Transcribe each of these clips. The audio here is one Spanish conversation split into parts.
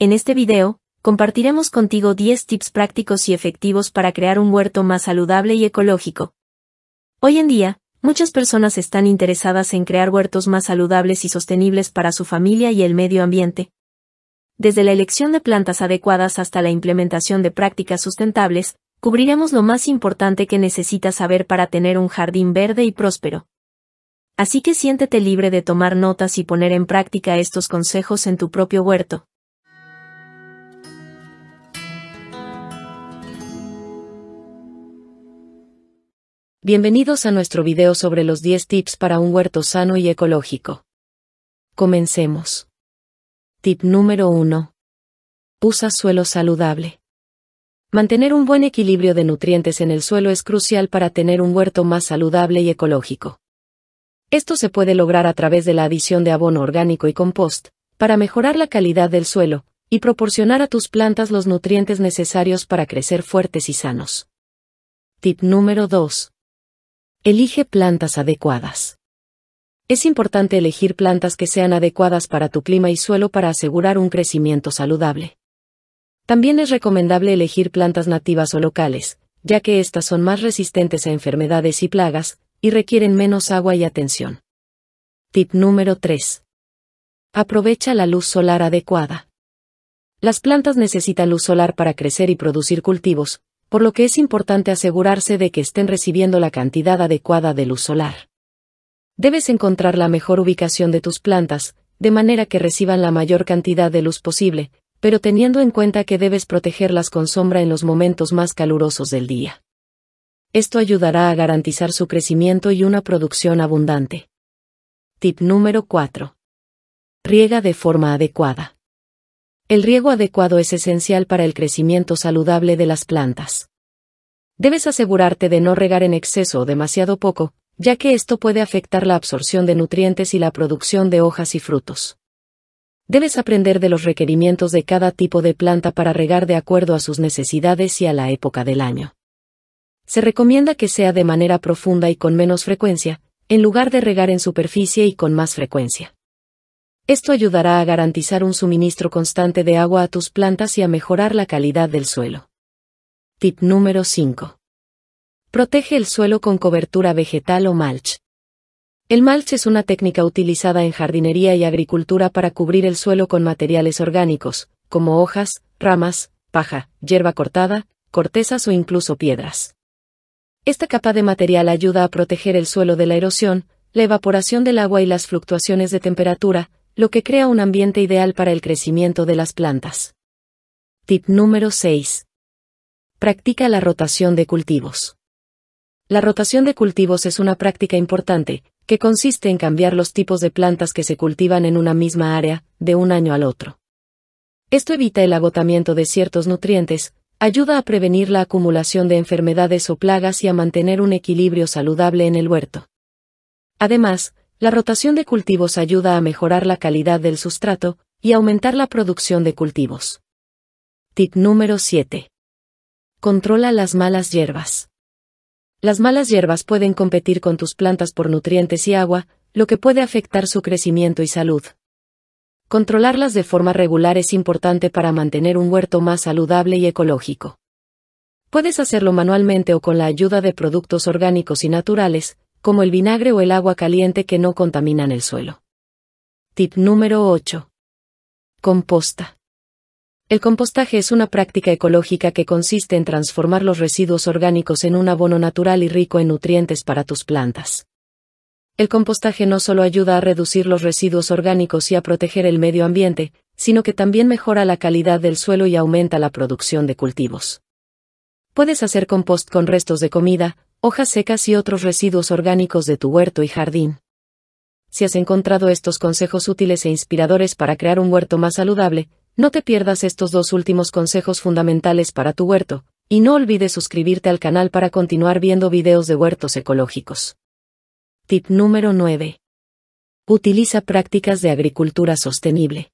En este video, compartiremos contigo 10 tips prácticos y efectivos para crear un huerto más saludable y ecológico. Hoy en día, muchas personas están interesadas en crear huertos más saludables y sostenibles para su familia y el medio ambiente. Desde la elección de plantas adecuadas hasta la implementación de prácticas sustentables, cubriremos lo más importante que necesitas saber para tener un jardín verde y próspero. Así que siéntete libre de tomar notas y poner en práctica estos consejos en tu propio huerto. Bienvenidos a nuestro video sobre los 10 tips para un huerto sano y ecológico. Comencemos. Tip número 1. Usa suelo saludable. Mantener un buen equilibrio de nutrientes en el suelo es crucial para tener un huerto más saludable y ecológico. Esto se puede lograr a través de la adición de abono orgánico y compost, para mejorar la calidad del suelo, y proporcionar a tus plantas los nutrientes necesarios para crecer fuertes y sanos. Tip número 2. Elige plantas adecuadas. Es importante elegir plantas que sean adecuadas para tu clima y suelo para asegurar un crecimiento saludable. También es recomendable elegir plantas nativas o locales, ya que estas son más resistentes a enfermedades y plagas, y requieren menos agua y atención. Tip número 3. Aprovecha la luz solar adecuada. Las plantas necesitan luz solar para crecer y producir cultivos, por lo que es importante asegurarse de que estén recibiendo la cantidad adecuada de luz solar. Debes encontrar la mejor ubicación de tus plantas, de manera que reciban la mayor cantidad de luz posible, pero teniendo en cuenta que debes protegerlas con sombra en los momentos más calurosos del día. Esto ayudará a garantizar su crecimiento y una producción abundante. Tip número 4. Riega de forma adecuada. El riego adecuado es esencial para el crecimiento saludable de las plantas. Debes asegurarte de no regar en exceso o demasiado poco, ya que esto puede afectar la absorción de nutrientes y la producción de hojas y frutos. Debes aprender de los requerimientos de cada tipo de planta para regar de acuerdo a sus necesidades y a la época del año se recomienda que sea de manera profunda y con menos frecuencia, en lugar de regar en superficie y con más frecuencia. Esto ayudará a garantizar un suministro constante de agua a tus plantas y a mejorar la calidad del suelo. Tip número 5. Protege el suelo con cobertura vegetal o mulch. El mulch es una técnica utilizada en jardinería y agricultura para cubrir el suelo con materiales orgánicos, como hojas, ramas, paja, hierba cortada, cortezas o incluso piedras. Esta capa de material ayuda a proteger el suelo de la erosión, la evaporación del agua y las fluctuaciones de temperatura, lo que crea un ambiente ideal para el crecimiento de las plantas. Tip número 6. Practica la rotación de cultivos. La rotación de cultivos es una práctica importante, que consiste en cambiar los tipos de plantas que se cultivan en una misma área, de un año al otro. Esto evita el agotamiento de ciertos nutrientes, ayuda a prevenir la acumulación de enfermedades o plagas y a mantener un equilibrio saludable en el huerto. Además, la rotación de cultivos ayuda a mejorar la calidad del sustrato y aumentar la producción de cultivos. Tip número 7. Controla las malas hierbas. Las malas hierbas pueden competir con tus plantas por nutrientes y agua, lo que puede afectar su crecimiento y salud. Controlarlas de forma regular es importante para mantener un huerto más saludable y ecológico. Puedes hacerlo manualmente o con la ayuda de productos orgánicos y naturales, como el vinagre o el agua caliente que no contaminan el suelo. Tip número 8. Composta. El compostaje es una práctica ecológica que consiste en transformar los residuos orgánicos en un abono natural y rico en nutrientes para tus plantas. El compostaje no solo ayuda a reducir los residuos orgánicos y a proteger el medio ambiente, sino que también mejora la calidad del suelo y aumenta la producción de cultivos. Puedes hacer compost con restos de comida, hojas secas y otros residuos orgánicos de tu huerto y jardín. Si has encontrado estos consejos útiles e inspiradores para crear un huerto más saludable, no te pierdas estos dos últimos consejos fundamentales para tu huerto, y no olvides suscribirte al canal para continuar viendo videos de huertos ecológicos. Tip número 9. Utiliza prácticas de agricultura sostenible.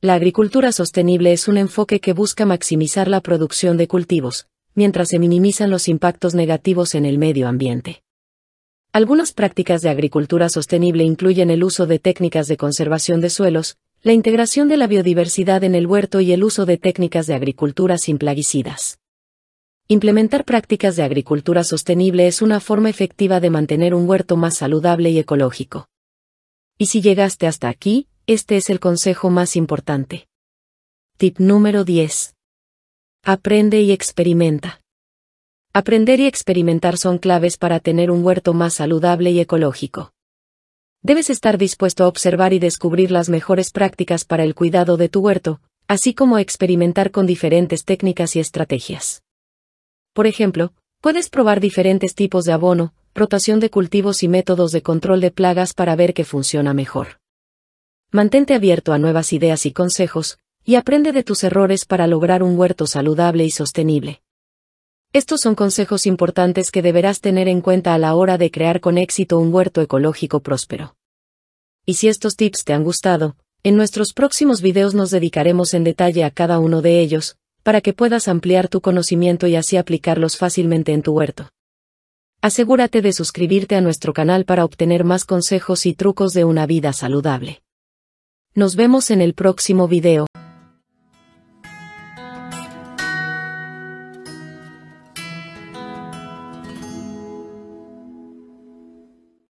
La agricultura sostenible es un enfoque que busca maximizar la producción de cultivos, mientras se minimizan los impactos negativos en el medio ambiente. Algunas prácticas de agricultura sostenible incluyen el uso de técnicas de conservación de suelos, La integración de la biodiversidad en el huerto y el uso de técnicas de agricultura sin plaguicidas. Implementar prácticas de agricultura sostenible es una forma efectiva de mantener un huerto más saludable y ecológico. Y si llegaste hasta aquí, este es el consejo más importante. Tip número 10. Aprende y experimenta. Aprender y experimentar son claves para tener un huerto más saludable y ecológico. Debes estar dispuesto a observar y descubrir las mejores prácticas para el cuidado de tu huerto, así como experimentar con diferentes técnicas y estrategias. Por ejemplo, puedes probar diferentes tipos de abono, rotación de cultivos y métodos de control de plagas para ver qué funciona mejor. Mantente abierto a nuevas ideas y consejos, y aprende de tus errores para lograr un huerto saludable y sostenible. Estos son consejos importantes que deberás tener en cuenta a la hora de crear con éxito un huerto ecológico próspero. Y si estos tips te han gustado, en nuestros próximos videos nos dedicaremos en detalle a cada uno de ellos, para que puedas ampliar tu conocimiento y así aplicarlos fácilmente en tu huerto. Asegúrate de suscribirte a nuestro canal para obtener más consejos y trucos de una vida saludable. Nos vemos en el próximo video.